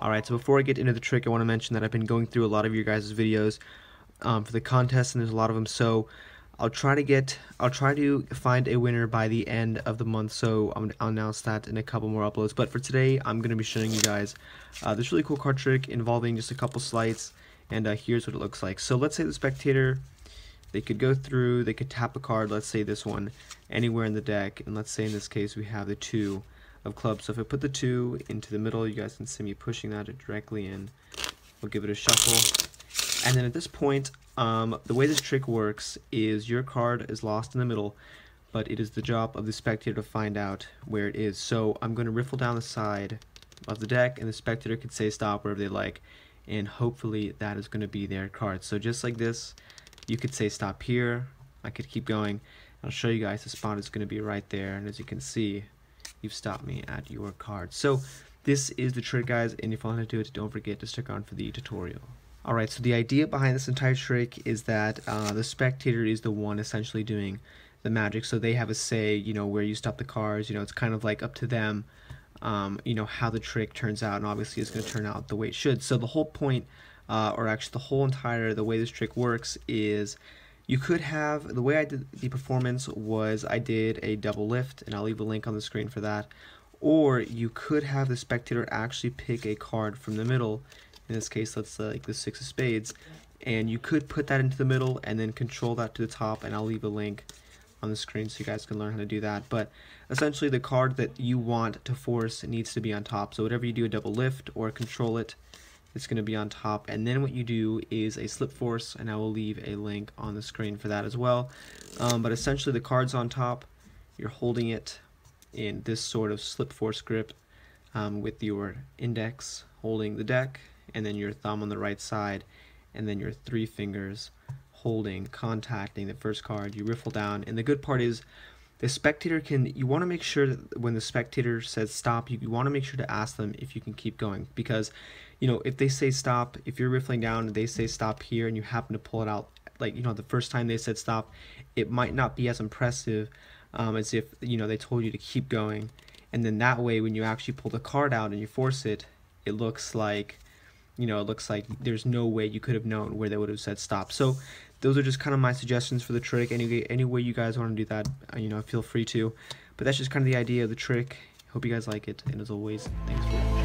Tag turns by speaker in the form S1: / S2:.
S1: Alright, so before I get into the trick, I want to mention that I've been going through a lot of your guys' videos um, for the contest, and there's a lot of them, so I'll try to get, I'll try to find a winner by the end of the month, so i will announce that in a couple more uploads, but for today, I'm going to be showing you guys uh, this really cool card trick involving just a couple sleights, and uh, here's what it looks like. So let's say the spectator, they could go through, they could tap a card, let's say this one, anywhere in the deck, and let's say in this case we have the two, of clubs. So if I put the two into the middle, you guys can see me pushing that directly in. We'll give it a shuffle. And then at this point, um, the way this trick works is your card is lost in the middle, but it is the job of the spectator to find out where it is. So I'm going to riffle down the side of the deck, and the spectator can say stop wherever they like, and hopefully that is going to be their card. So just like this, you could say stop here. I could keep going. I'll show you guys the spot is going to be right there, and as you can see, you've stopped me at your card. So this is the trick guys and if you want to do it don't forget to stick around for the tutorial. Alright so the idea behind this entire trick is that uh, the spectator is the one essentially doing the magic so they have a say you know where you stop the cards you know it's kind of like up to them um, you know how the trick turns out and obviously it's going to turn out the way it should so the whole point uh, or actually the whole entire the way this trick works is you could have, the way I did the performance was I did a double lift, and I'll leave a link on the screen for that. Or you could have the spectator actually pick a card from the middle, in this case let's like the six of spades, and you could put that into the middle and then control that to the top, and I'll leave a link on the screen so you guys can learn how to do that. But essentially the card that you want to force needs to be on top. So whatever you do, a double lift or control it, it's going to be on top. And then what you do is a slip force and I will leave a link on the screen for that as well. Um, but essentially the card's on top. You're holding it in this sort of slip force grip um, with your index holding the deck and then your thumb on the right side and then your three fingers holding contacting the first card. You riffle down and the good part is the spectator can you want to make sure that when the spectator says stop you, you want to make sure to ask them if you can keep going. Because you know if they say stop if you're riffling down and they say stop here and you happen to pull it out like you know the first time they said stop it might not be as impressive um, as if you know they told you to keep going. And then that way when you actually pull the card out and you force it it looks like you know it looks like there's no way you could have known where they would have said stop. So those are just kind of my suggestions for the trick. Any, any way you guys want to do that, uh, you know, feel free to. But that's just kind of the idea of the trick. Hope you guys like it. And as always, thanks for watching.